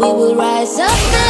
We will rise up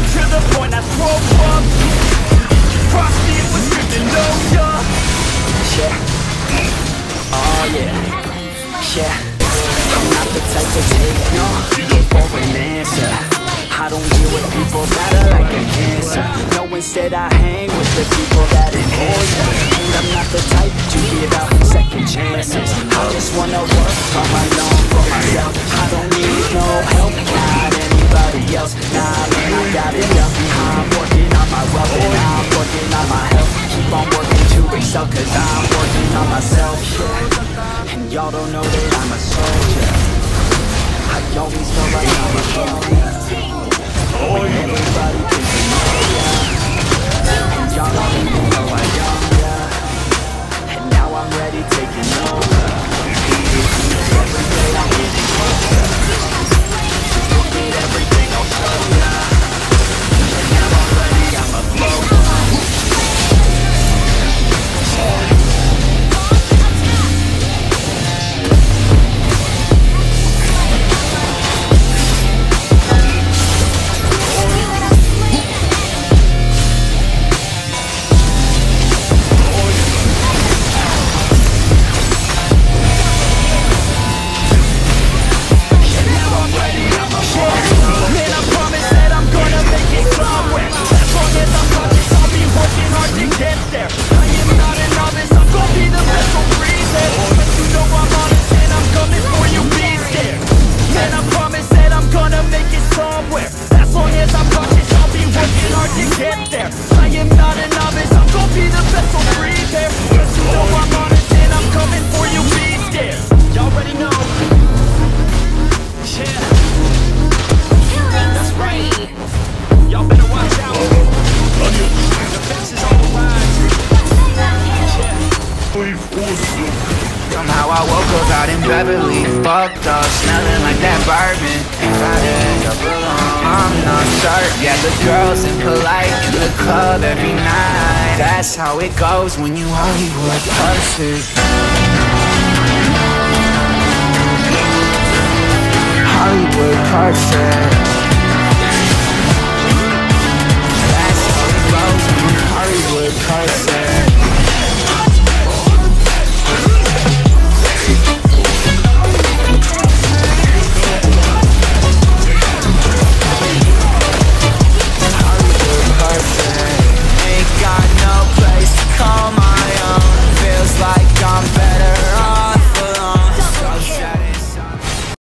Working to the point I throw up. Trust it was to know ya Yeah. Oh yeah. Yeah, I'm not the type to take no. For an answer. I don't deal with people that are like a cancer. No, instead I hang with the people that enhance me. And I'm not the type to give out second chances. I just wanna work on my own for myself else. Nah, man, I got it up. I'm working on my wealth and I'm working on my health. Keep on working to excel cause I'm working on myself, yeah. And y'all don't know that I'm a soldier. I always feel like I'm a soldier. Oh, when everybody thinks know ya And y'all don't there. I am not a novice, I'm gonna be the best, so it But you know I'm honest and I'm coming for you, be scared. Y'all already know. Yeah out in Beverly. Fucked up, smelling like that bourbon. If I end up alone, I'm not certain. Yeah, the girls impolite in the club every night. That's how it goes when you Hollywood perfect Hollywood perfect